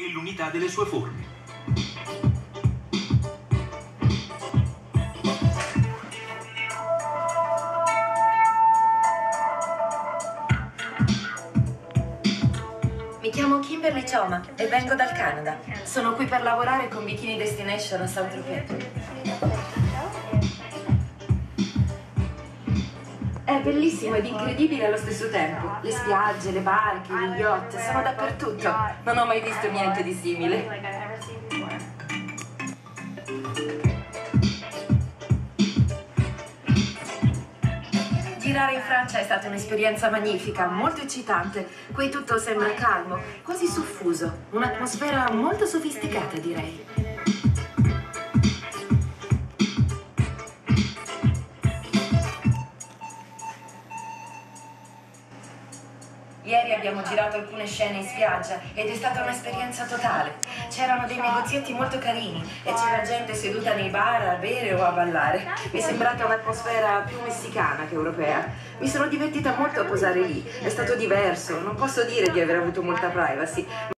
e l'unità delle sue forme. Mi chiamo Kimberly Choma e vengo dal Canada. Sono qui per lavorare con Bikini Destination a Saint-Tropez. È bellissimo ed incredibile allo stesso tempo. Le spiagge, le barche, gli yacht, sono dappertutto. Non ho mai visto niente di simile. Girare in Francia è stata un'esperienza magnifica, molto eccitante. Qui tutto sembra calmo, quasi soffuso. Un'atmosfera molto sofisticata, direi. Ieri abbiamo girato alcune scene in spiaggia ed è stata un'esperienza totale. C'erano dei negozietti molto carini e c'era gente seduta nei bar a bere o a ballare. Mi è sembrata un'atmosfera più messicana che europea. Mi sono divertita molto a posare lì. È stato diverso, non posso dire di aver avuto molta privacy.